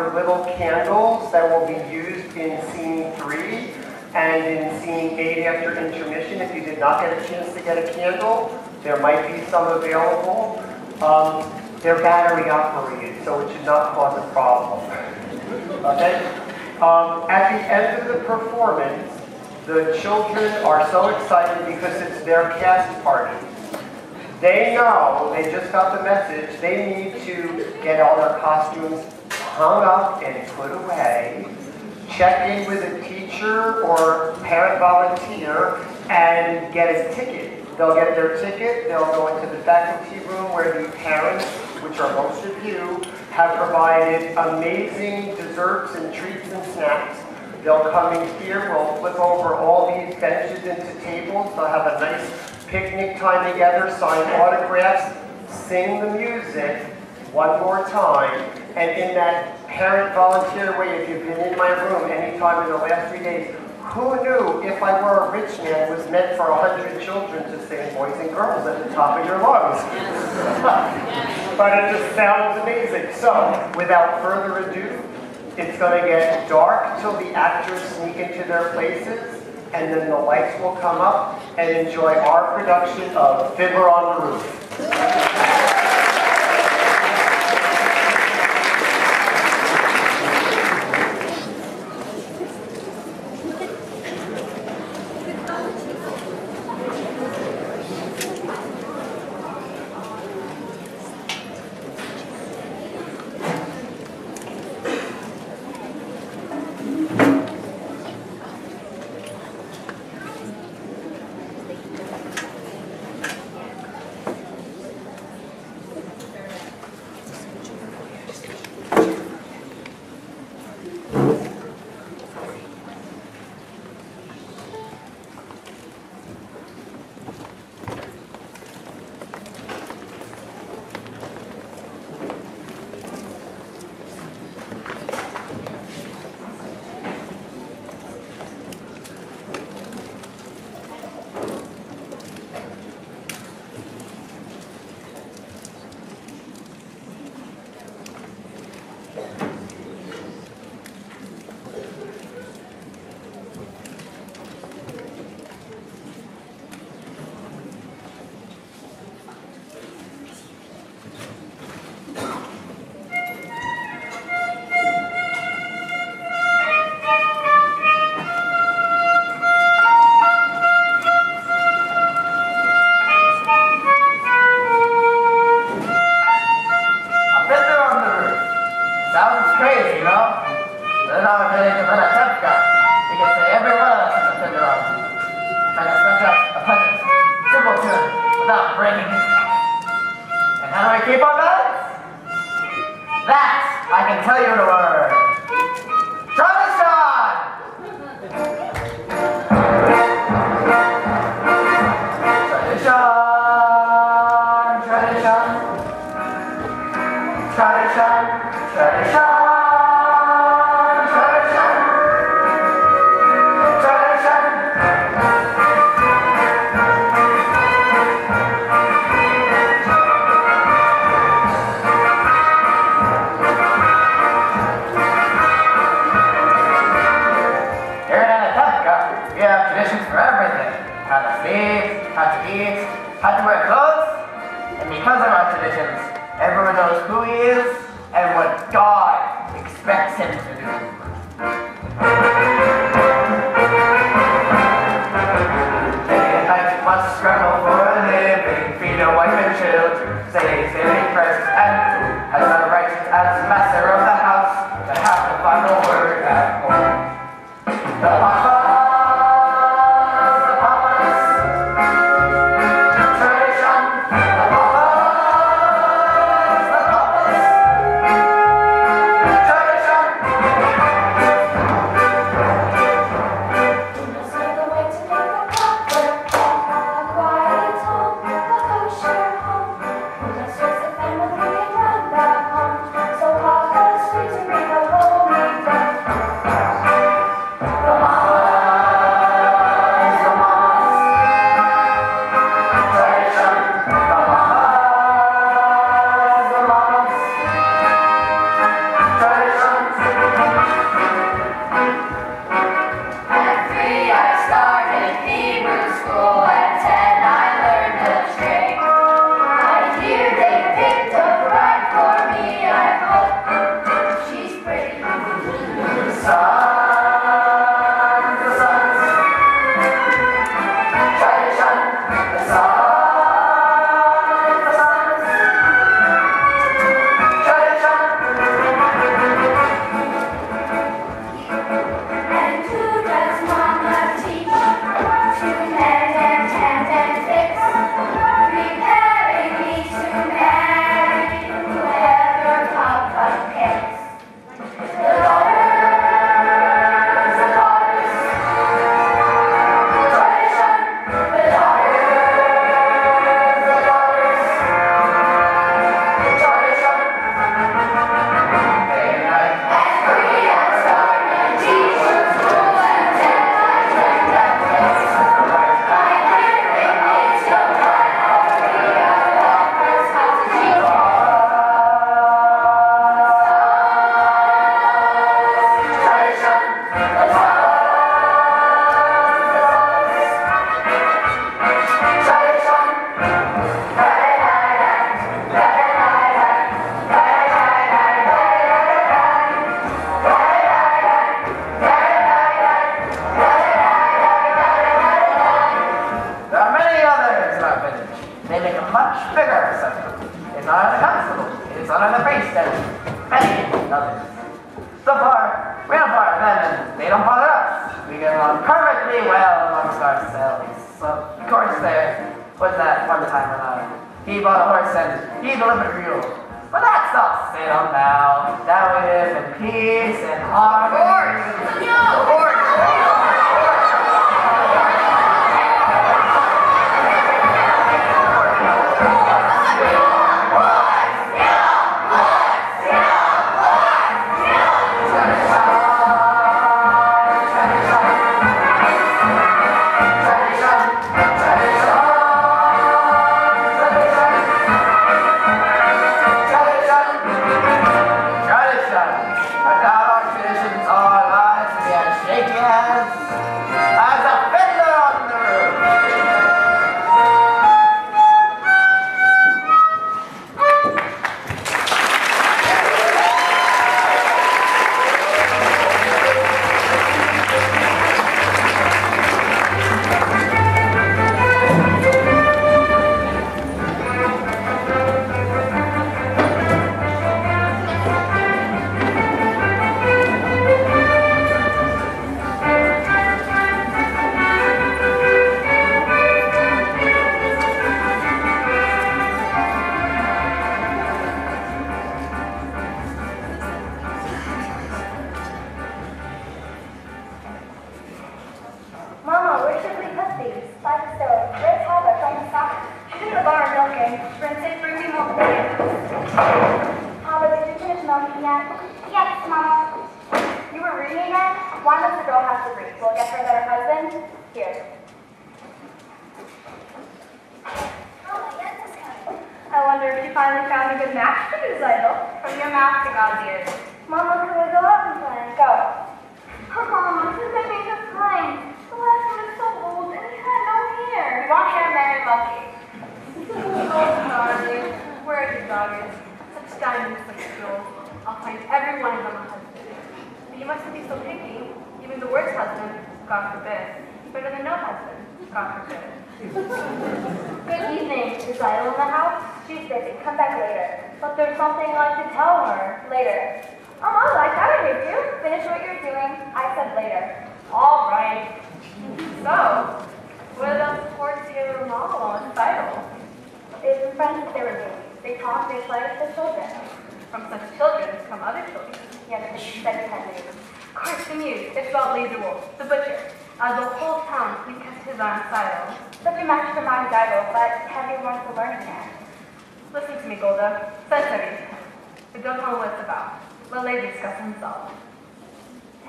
your little candles that will be used in scene three and in scene eight after intermission, if you did not get a chance to get a candle, there might be some available. Um, they're battery operated, so it should not cause a problem. Okay? Um, at the end of the performance, the children are so excited because it's their cast party. They know, they just got the message, they need to get all their costumes hung up and put away, check in with a teacher or parent volunteer, and get a ticket. They'll get their ticket, they'll go into the faculty room where the parents, which are most of you, have provided amazing desserts and treats and snacks. They'll come in here, we'll flip over all these benches into tables, they'll have a nice picnic time together, sign autographs, sing the music one more time, and in that parent volunteer way, if you've been in my room anytime in the last three days, who knew if I were a rich man was meant for a hundred children to sing boys and girls at the top of your lungs? but it just sounds amazing. So, without further ado, it's going to get dark till the actors sneak into their places and then the lights will come up and enjoy our production of Fiddler on the Roof.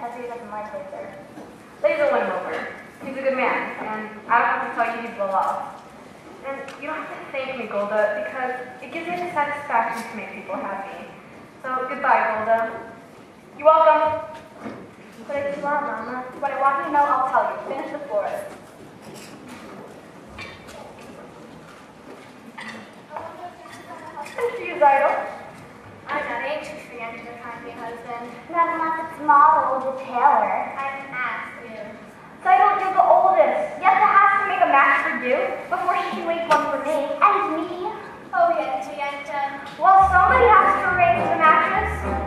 heavier than my Victor. Win him over. He's a good man, and I don't have to tell you he's well off. And you don't have to thank me, Golde, because it gives me the satisfaction to make people happy. So goodbye, Golde. You're welcome. But if you want, Mama, what I want to know, I'll tell you. Finish the forest. she is idle. I'm not anxious for you to find me a husband. Not unless it's Motel the tailor. I'm asked you. So I don't you're the oldest. Yente has to make a match for you before she can make one for me. And me. Oh yes, we have to. Well, somebody has to arrange the mattress.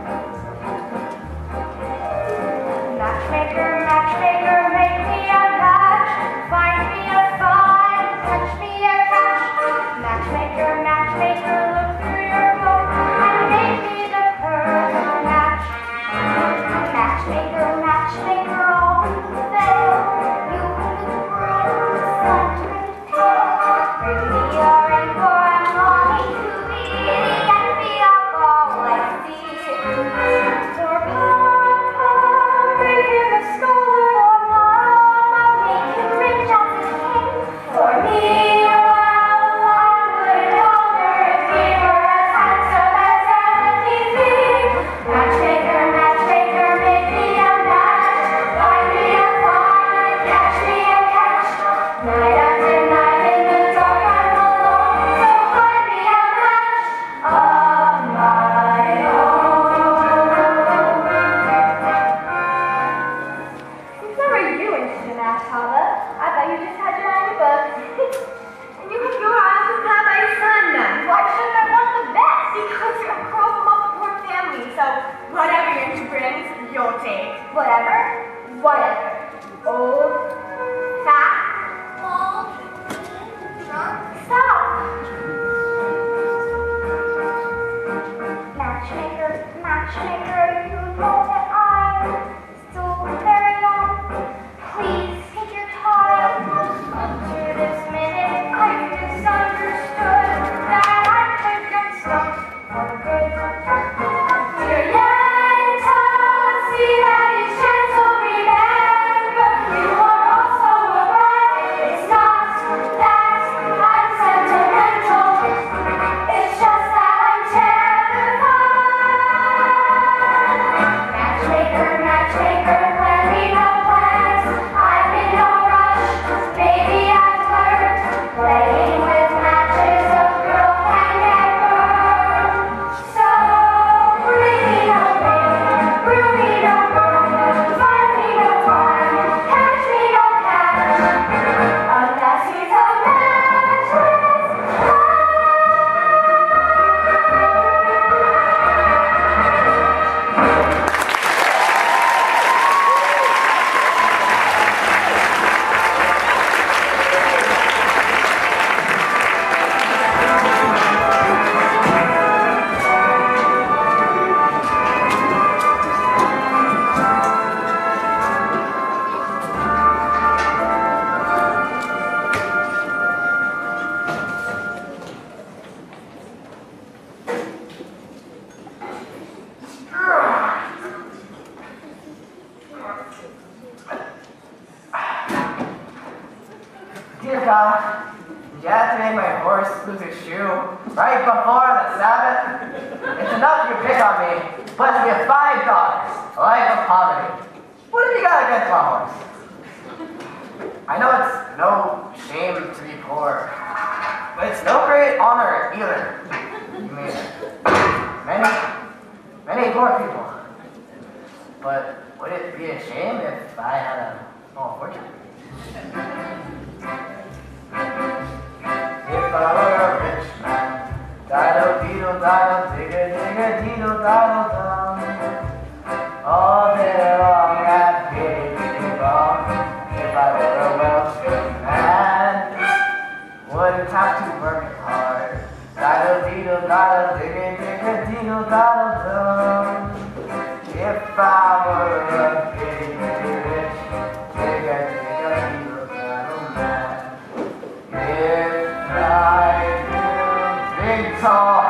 Tall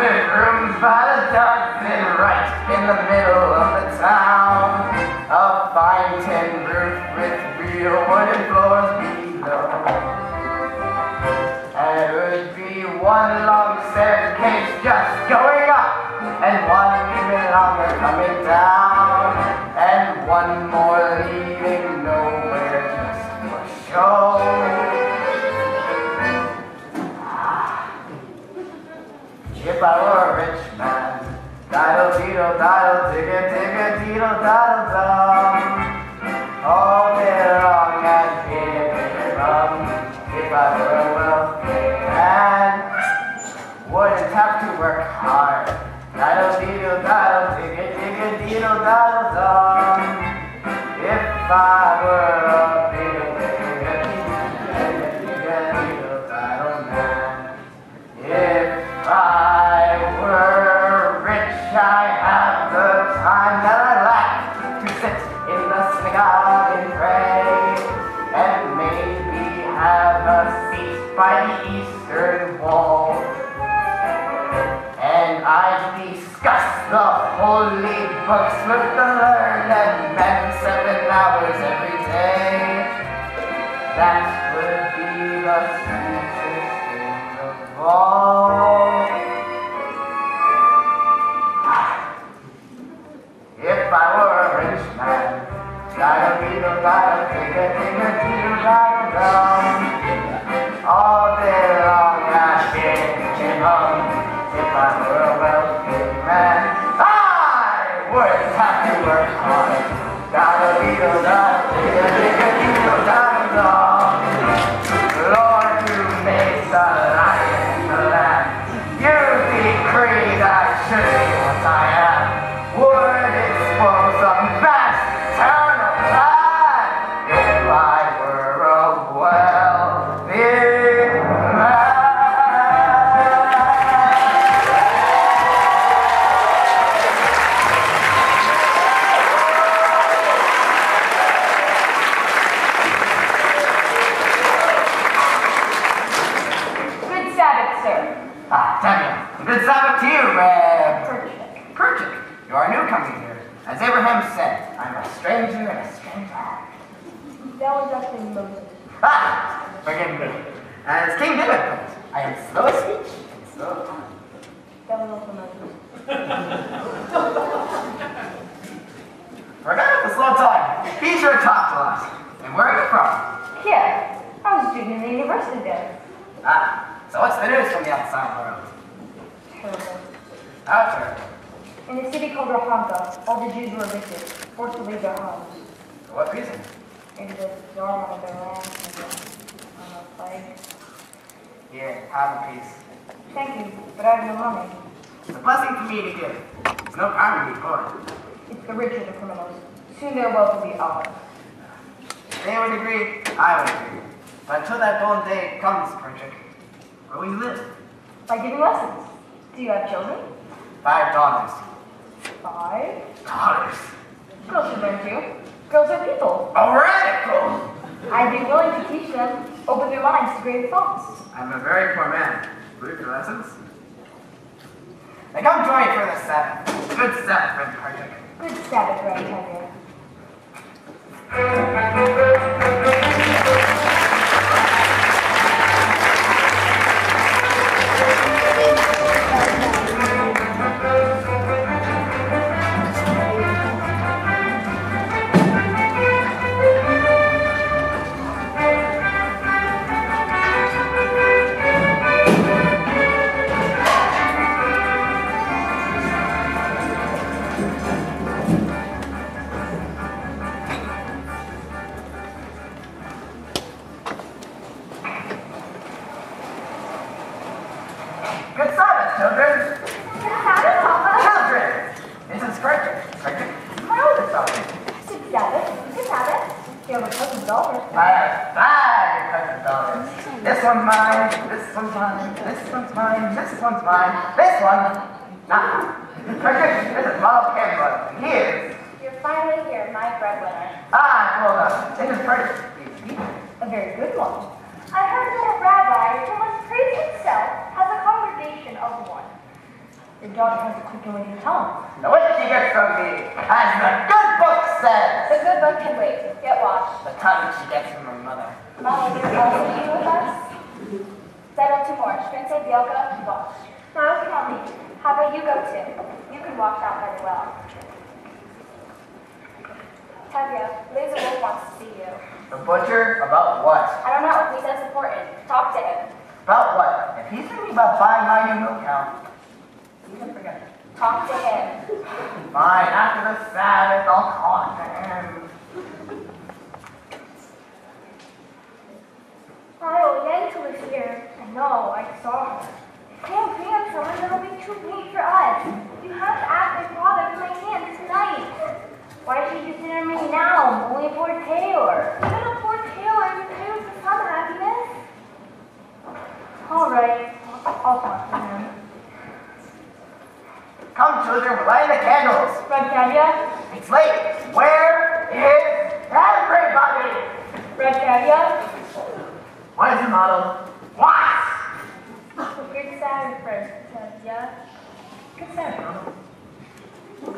with rooms by the dozen right in the middle of the town, a fine tin roof with real wooden floors below. And it would be one long staircase just going up, and one even longer coming down, and one more diddle diddle digga digga deedle diddle dum. Long I'd be a big rum. If I were wealthy man, wouldn't have to work hard. Diddle deedle diddle digga digga deedle diddle dum. If I were holy books with the learned men seven hours every day. That would be the sweetest thing of all. If I were a rich man, diddle deedle diddle, digga digga deedle diddle dum. All day long I'd be hum. If I were a man, I wouldn't have to work hard. Diddle deedle Good Sabbath to you. Perchik. Perchik, you are newcoming here. As Abraham said, I'm a stranger in a strange land. That was actually Moses. Ah, forgive me. As King David put it, I am slow of speech and slow of tongue. That was also Moses. Forget the slow tongue. Be sure to talk to us. And where are you from? Here. I was a student in the university there. Ah, so what's the news from the outside world? Terrible. How terrible. In a city called Rajanka, all the Jews were evicted, forced to leave their homes. For what reason? Maybe the czar wanted their land, maybe, I don't know, plague. Here, have a piece. Thank you, but I have no money. It's a blessing for me to give. It's no crime to be poor. It's the rich are the criminals. Soon their wealth will be ours. They would agree, I would agree. But until that golden day comes, Perchik, where will you live? By giving lessons. Do you have children? Five daughters. Five. Daughters. Girls should learn too. Girls are people. A radical! I'd be willing to teach them, open their minds to great thoughts. I'm a very poor man. Will you do lessons? Then come join me for the Sabbath. Good Sabbath, friend Perchik. Good Sabbath, Rantalia. My breadwinner. ah, well is Frederick. He's A very good one. I heard that a rabbi, who must praise himself, has a congregation of one. Your daughter has a quick and witty tongue. Now what she gets from me, as the good book says. The good book can wait. Get washed. The tongue she gets from her mother. Mama, you're also eating with us? Settle to more. Shprintze, Bielke, wash. Now tell me, how about you go too? You can wash out very well. Tevye, Lazar Wolf wants to see you. The butcher, about what? I don't know. He says important. Talk to him. About what? If he's thinking about buying my new milk cow, you can forget it. Talk to him. Fine, after the Sabbath, I'll call him. Oh, Yente is here. I know. I saw her. Damn, grandson, it'll be too late for us. You have to ask my father for my hand tonight. Why should you consider me now? I'm only poor tailor. Even a poor tailor is entitled to some happiness. All right. I'll, talk to him. Come, children, we're lighting the candles. Red caviar? It's late. Where is everybody? Red caviar? What is your motto? What? Good Saturday, friend. Tevye. Good Saturday. May you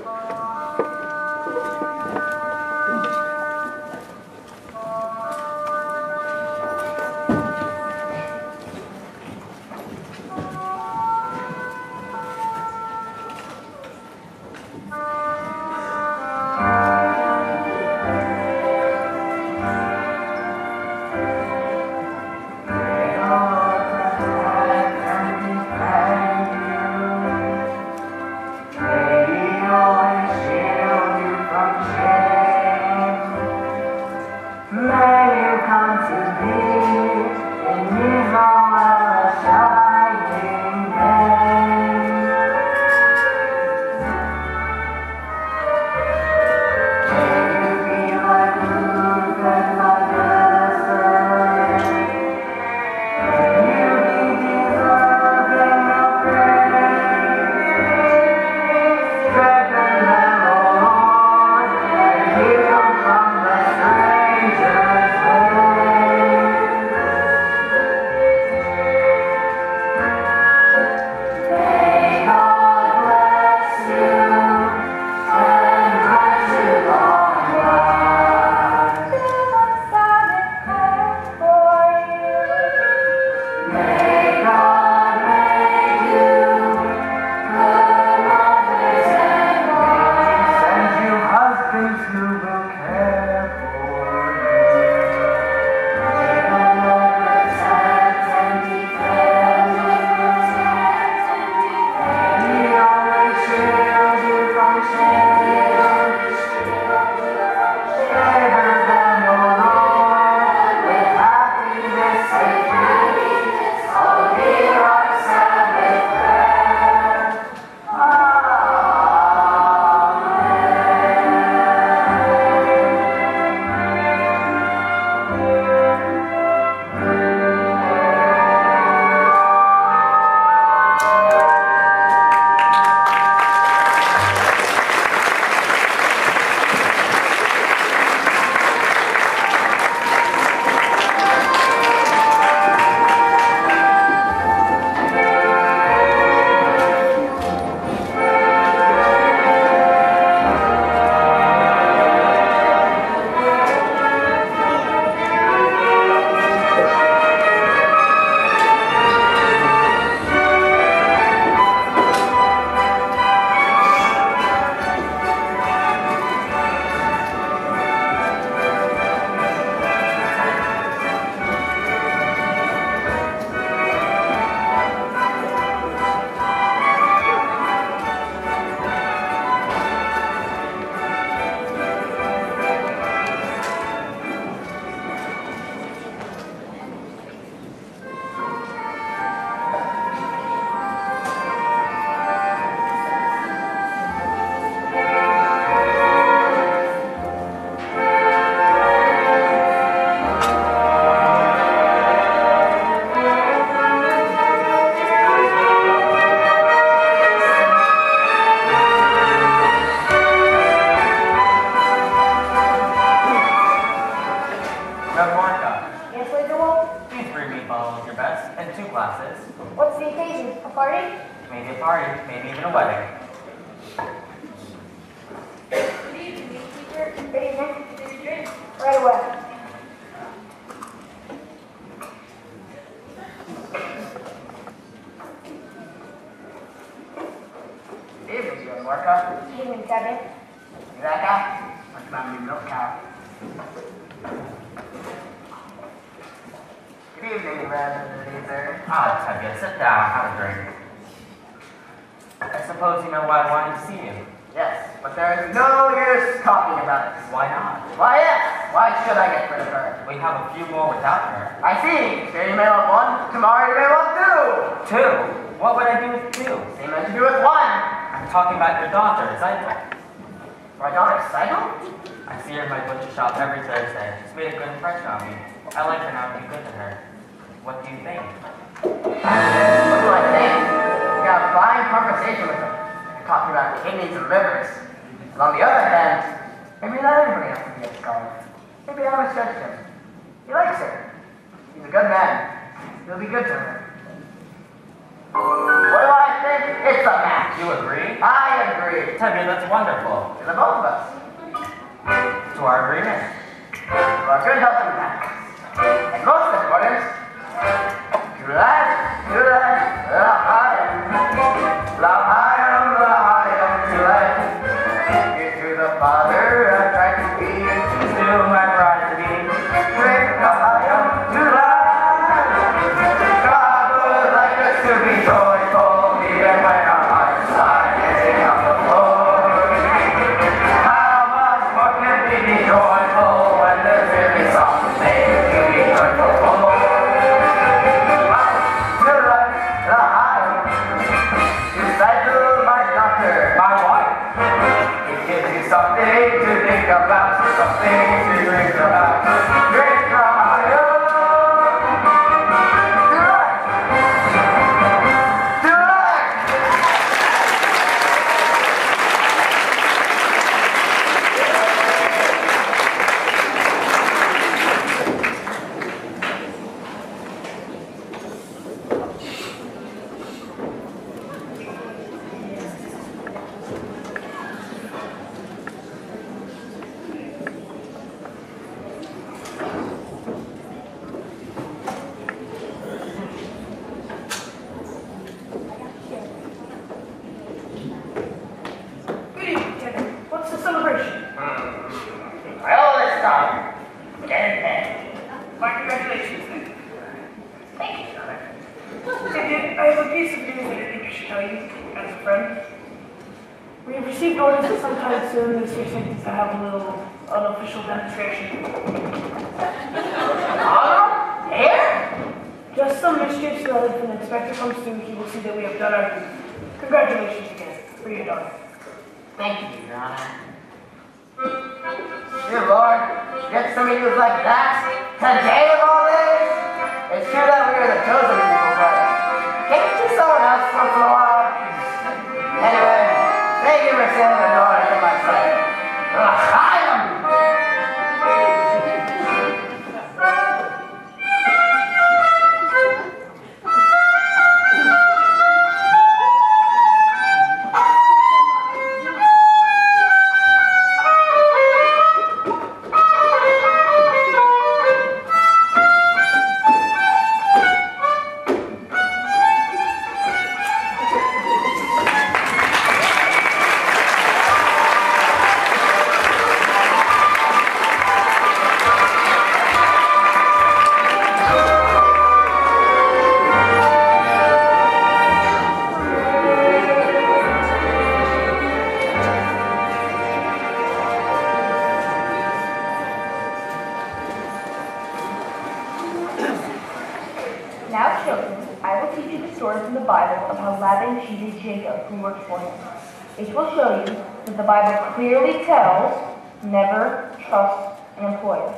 never trust an employer.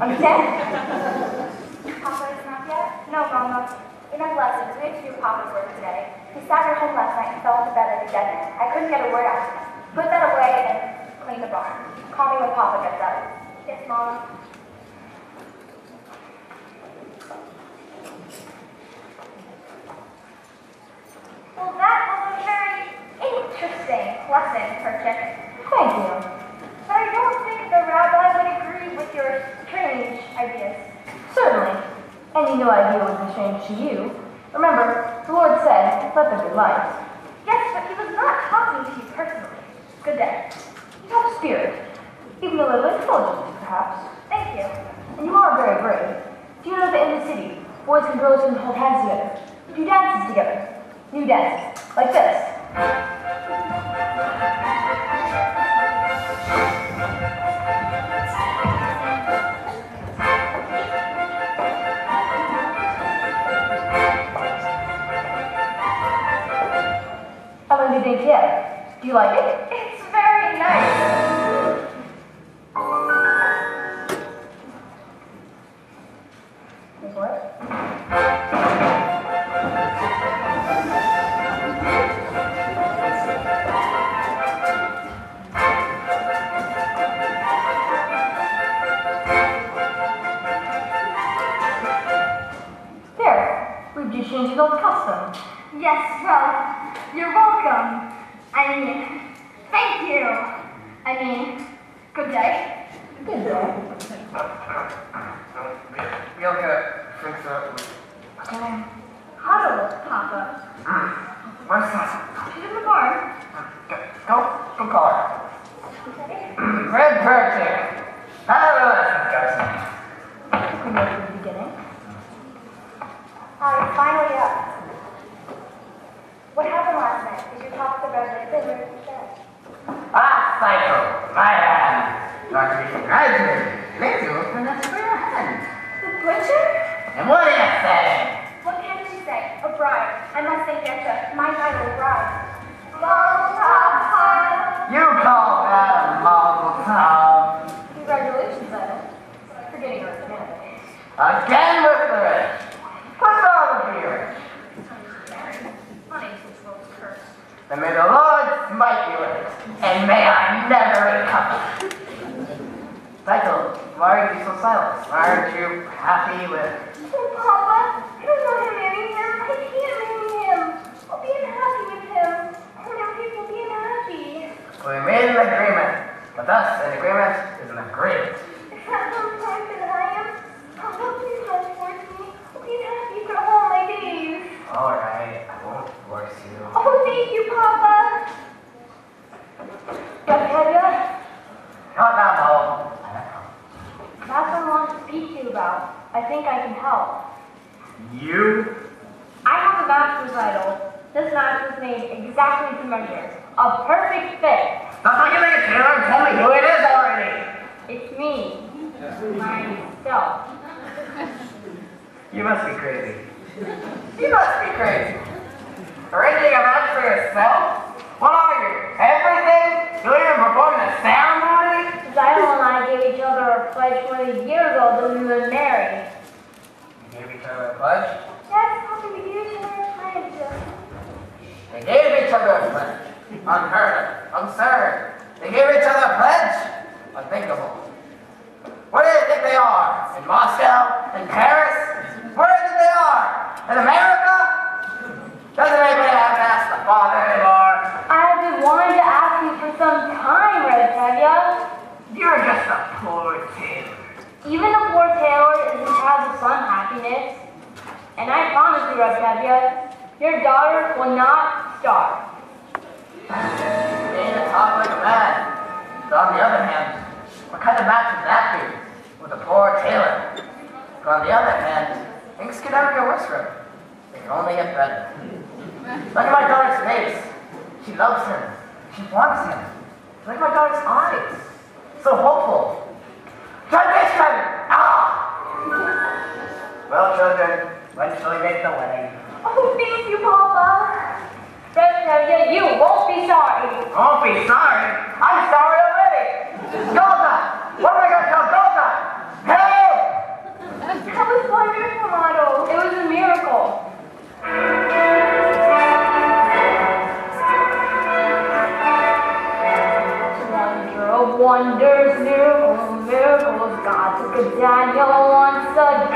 Understand? Papa is not yet? No, Mama. In my lessons, we had to do Papa's work today. He sat at home last night and fell into bed at the dead end. I couldn't get a word out of him. Put that away and clean the barn. Call me when Papa gets up. Yes, Mama. Well, that was a very interesting lesson for Jenny. Thank you. But I don't the rabbi would agree with your strange ideas. Certainly. Any new idea would be strange to you. Remember, the Lord said, let there be light. Yes, but he was not talking to you personally. Good day. You have spirit. Even a little intelligent, perhaps. Thank you. And you are very brave. Do you know that in the city, boys and girls can hold hands together, do dances together, new dances, like this. How do you think yet? Do you like it? It's very nice. Wait for. There, we've just changed old custom. Yes, well, you're welcome. I mean, thank you. I mean, good day. Good day. You'll get fix up. Um, Huddle, Papa. Where's that? She's in the barn. Go, go call her. Red Perchik. Hello, guys. we know from the beginning. Hi, finally up. What happened last night? Did you talk to the resident visitor instead? Ah, psycho. My hand. Not to be graduated. Thank you for that square hand. The butcher? And what do you say? What can she say? A bride. I must say Gesha, my title bride. Malta. You call that a marble top? Congratulations, Adam. For getting your command. Again with the rich. What's all the beer? Money since folks curse. And may the Lord smite you with it. And may I never recover. Psycho, why are you so silent? Why aren't you happy sorry. Don't be sorry. I'm sorry already. Golde! What am I going to tell Golde? Hey! That was wonderful, Otto. It was a miracle. Wonder of wonders, miracles, miracles. God took a Daniel once again.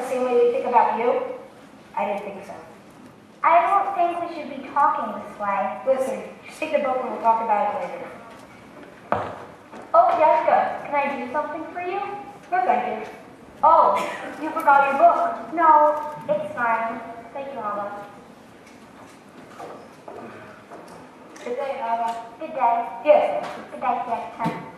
the same way we think about you? I didn't think so. I don't think we should be talking this way. Listen, just take the book and we'll talk about it later. Oh, Jessica, can I do something for you? No, thank you. Oh, you forgot your book. No, it's fine. Thank you, Mama. Good day, Mama. Good day. Yes. Good day, Jessica.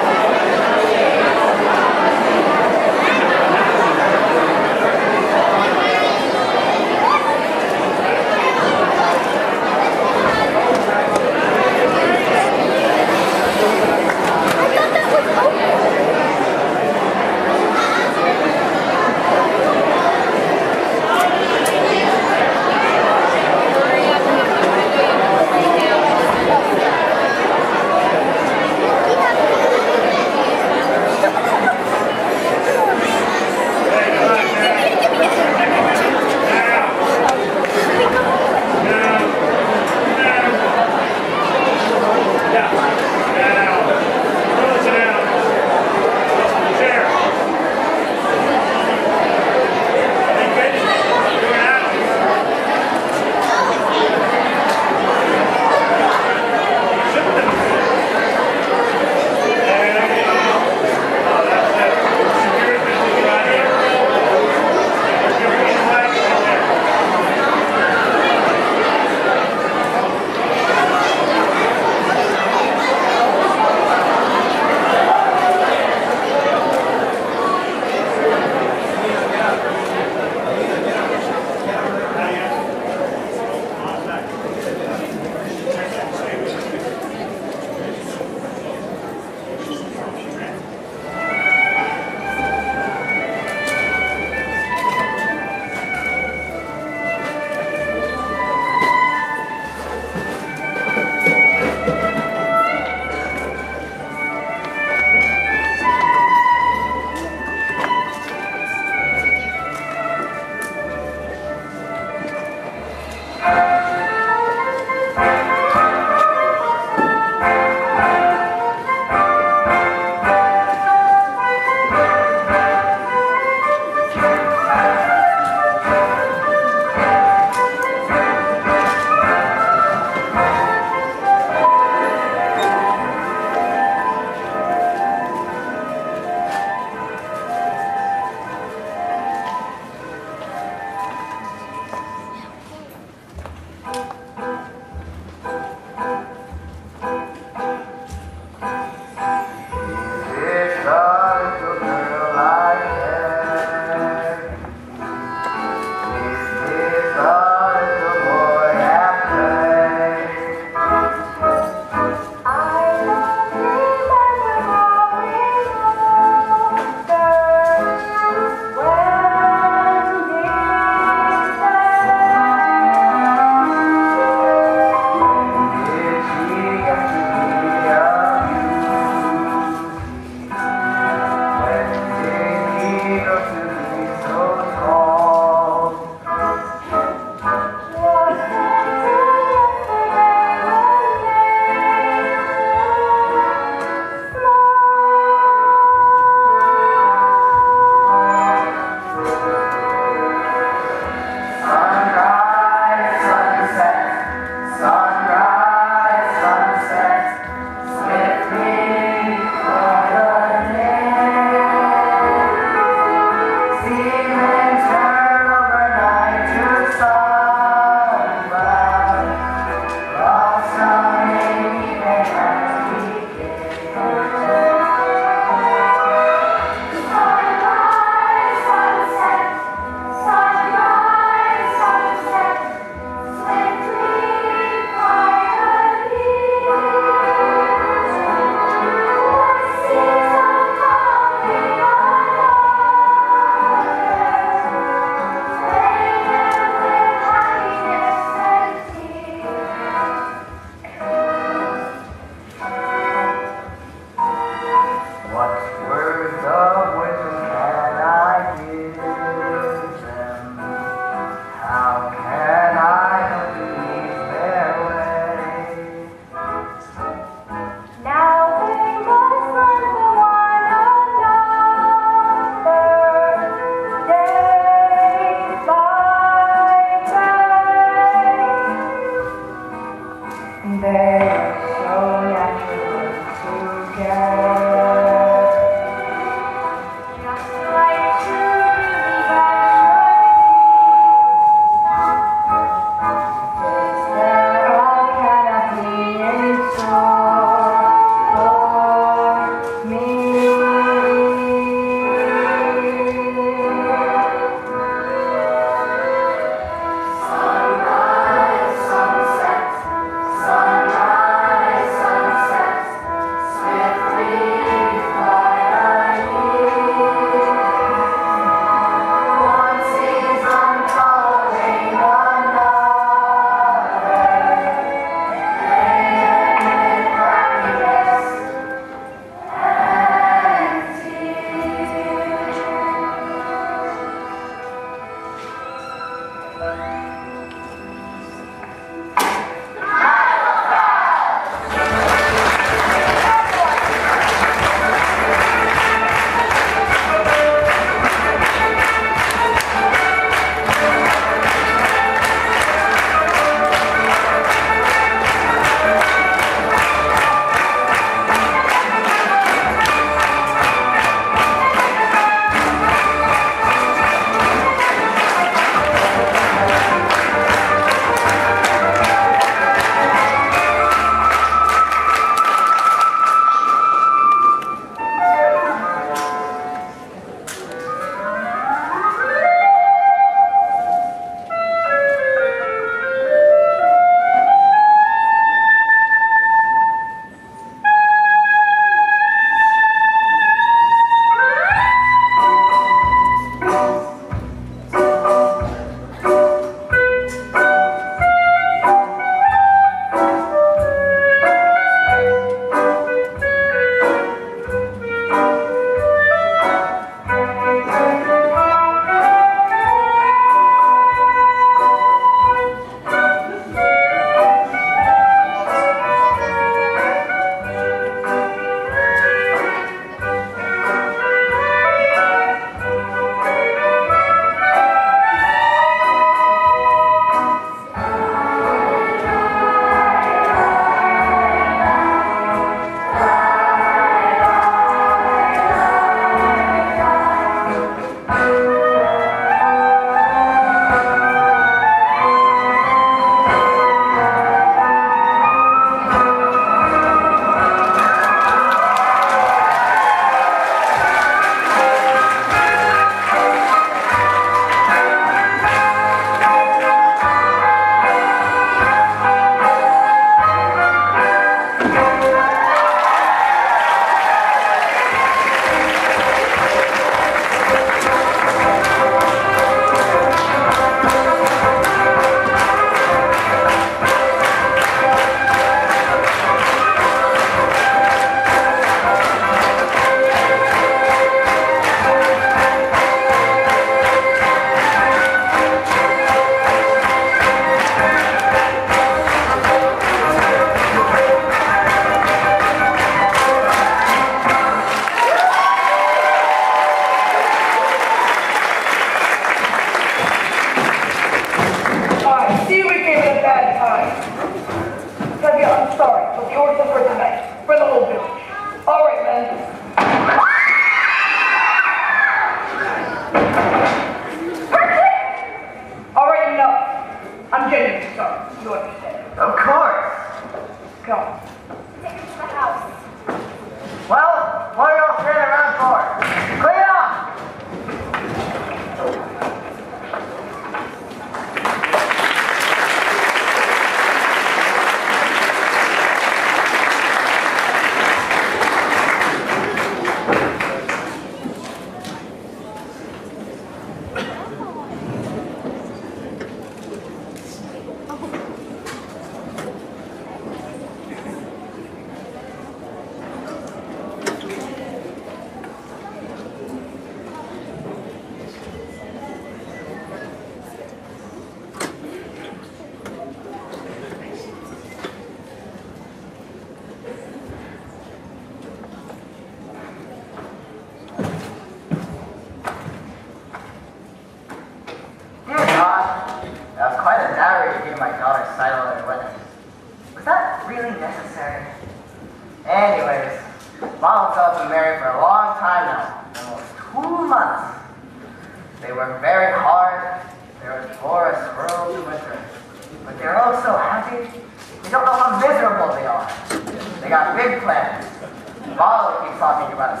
Keeps talking about.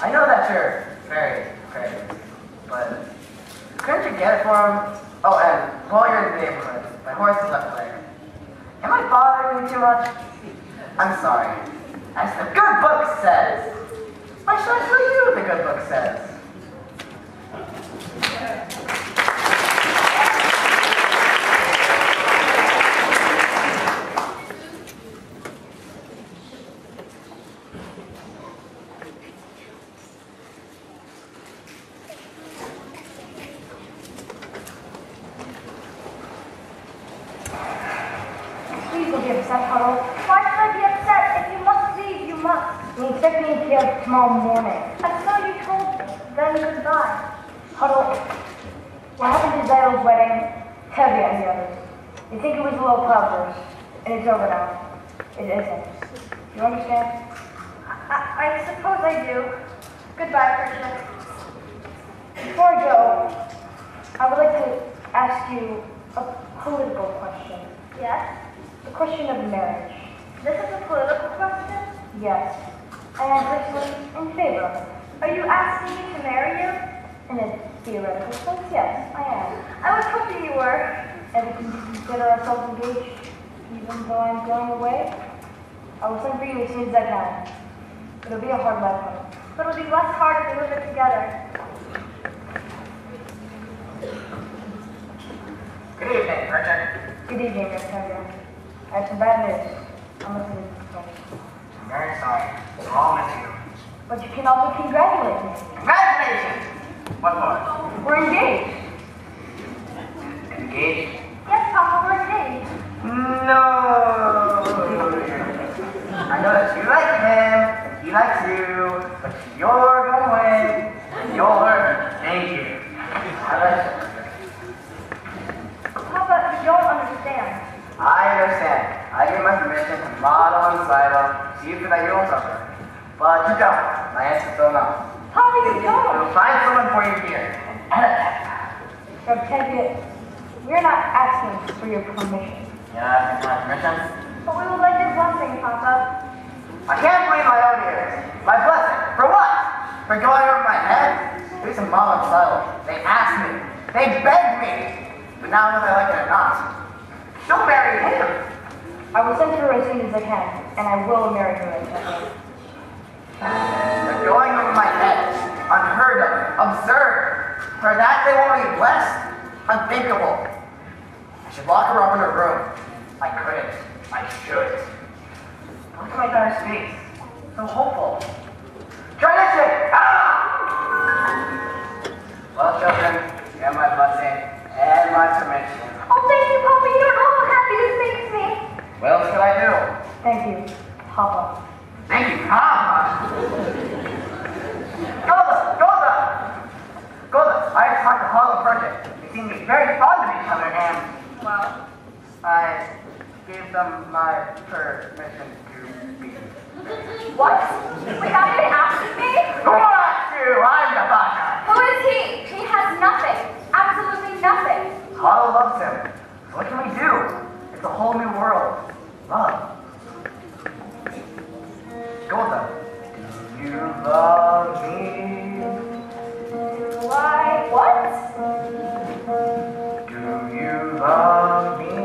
I know that you're very crazy, but couldn't you get it for him? Oh, and while you're in the neighborhood, my horse is left there. Am I bothering you too much? I'm sorry. As the good book says. Why should I tell you what the good book says? But we would like your blessing, Papa. I can't believe my own ears. My blessing. For what? For going over my head? Here's a mom and silo. They asked me. They begged me. But now whether I like it or not, don't marry him. I will send her as soon as I can, and I will marry her in Tevye. They're going over my head. Unheard of. Absurd. For that they won't be blessed. Unthinkable. I should lock her up in her room. I couldn't. I should. Look at my daughter's face. So hopeful. Tradition! Ah! Well, children, you have my blessing and my permission. Oh, thank you, Papa. You don't know how happy this makes me. What else could I do? Thank you, Papa. Thank you, Papa. Golde, Golde, Golde. I talked to Hollow Project. They seem to be very fond of each other, and well, I gave them my permission to be. What? Without even asking me? Who asked you? I'm the baka. Who is he? He has nothing. Absolutely nothing. Hollow loves him. So what can we do? It's a whole new world. Love. Golde, do you love me? Do Why, what? Do you love me?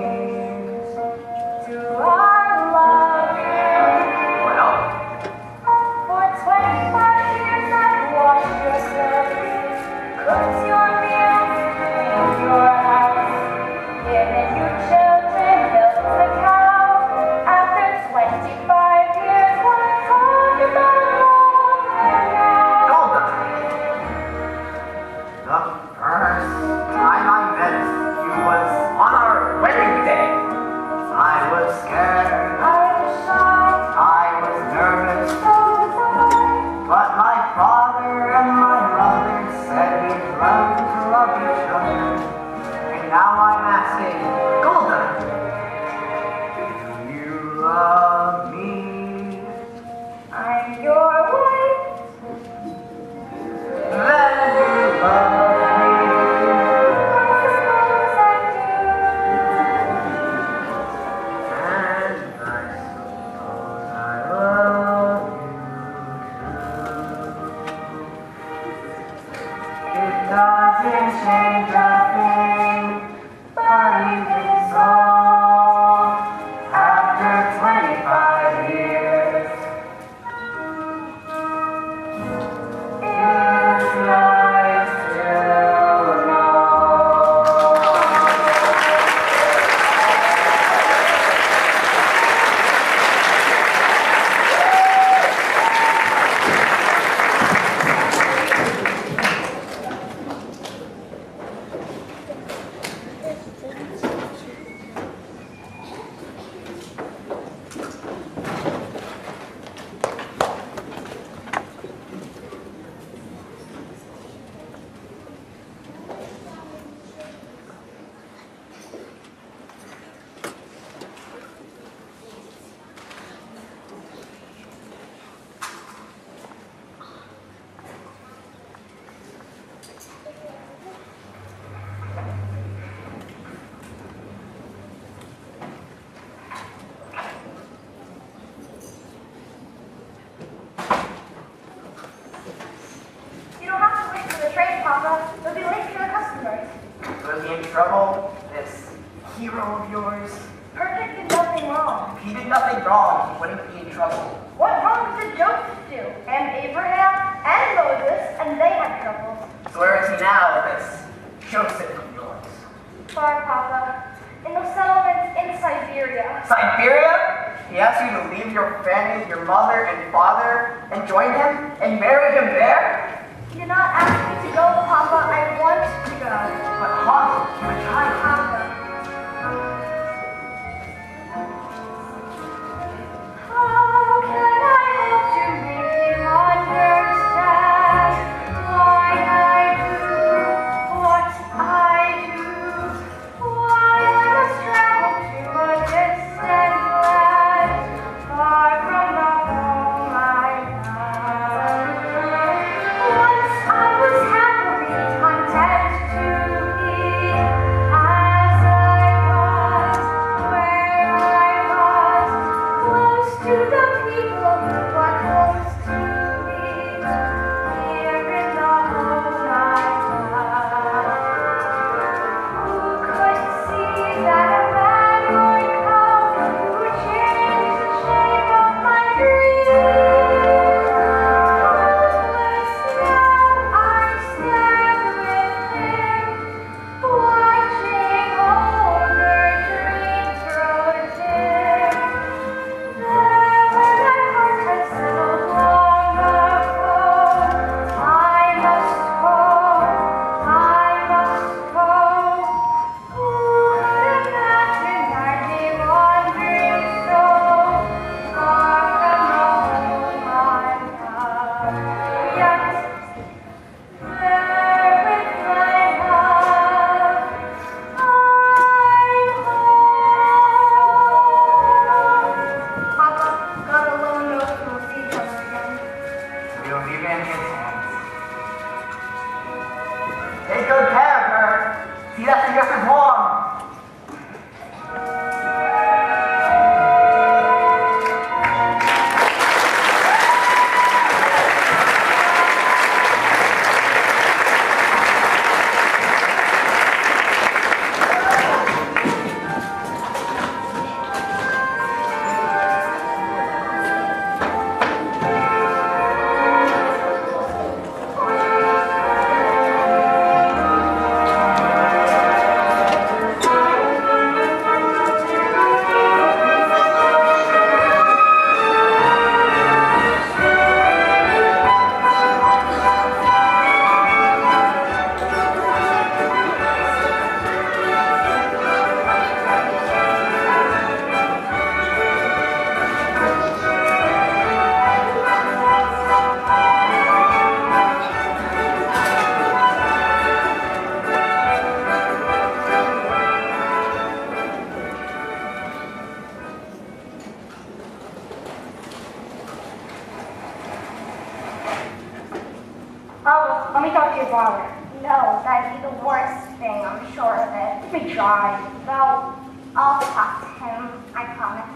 Let me talk to your father. No, that'd be the worst thing, I'm sure of it. Let me try. Well, I'll talk to him, I promise.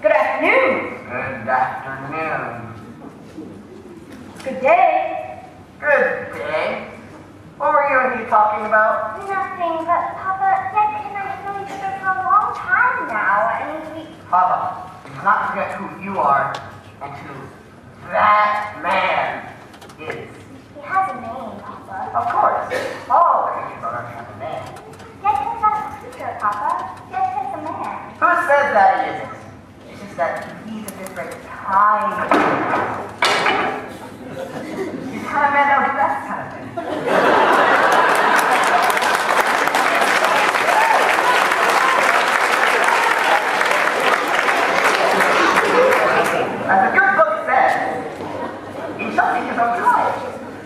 Good afternoon. Good afternoon. Good day. Good day. What were you and he talking about? Nothing, but Papa, Nick and I have known each other for a long time now, and we... Papa, do not forget who you are and who that man is. He has a name, Papa. Of course, all creatures on earth have a name. Nick is not a creature, Papa. Is a man. Who says that he isn't? It's just that he's a different kind of man. He's kind of man that would do that kind of thing. As the good book says, he shall seek his own tribe,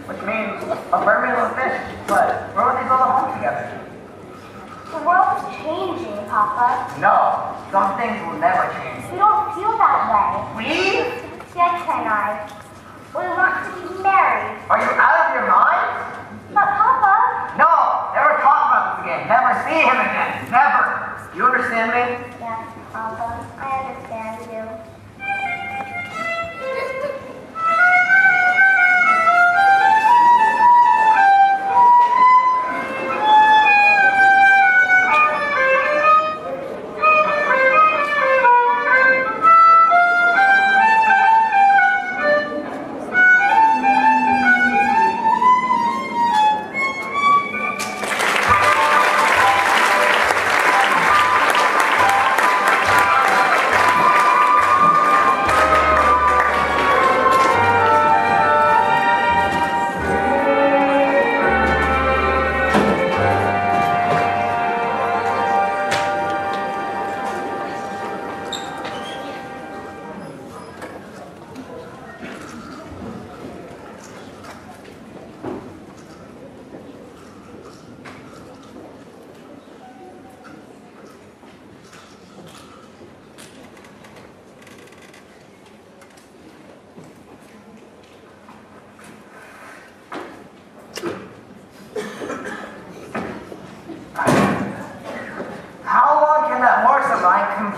which means a vermin of a fish, but we're always all home together. The world is changing, Papa. No, some things will never change. We don't feel that way. We? Nick and I. We want to be married. Are you out of your mind? But Papa... No, never talk about this again. Never see him again. Never. You understand me?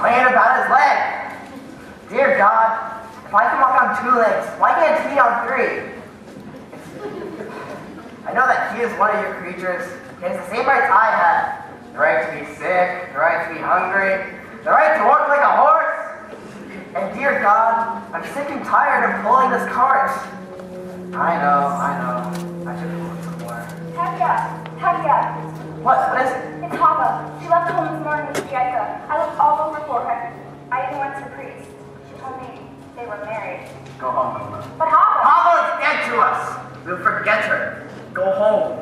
Mine complained about his leg. Dear God, if I can walk on two legs, why can't he on three? I know that he is one of your creatures. He has the same rights I have. The right to be sick, the right to be hungry, the right to walk like a horse. And dear God, I'm sick and tired of pulling this cart. I know, I know. I should pull some more. Tanya, Tanya, What? What is it? it's Hava. She left home this morning with Jacob. I looked all over for her. I even went to the priest. She told me they were married. Go home. But Hava, Pablo is dead to us. We'll forget her. Go home.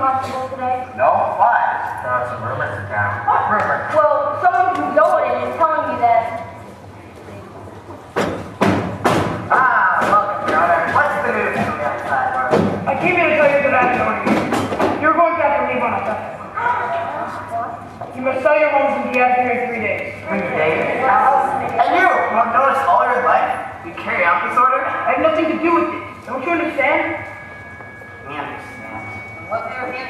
No? Why? There are some rumors in town. What rumor? Well, someone from Zolan is telling me that Ah, welcome, brother. What's the news from the outside world? I came here to tell you that I'm going to You're going to have to leave on a Sunday. You must sell your homes and be out here in three days. Three days? And you, who have noticed all your life, you carry out this order? I have nothing to do with it. Don't you understand? We understand. What do you refuse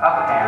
Up there. Someone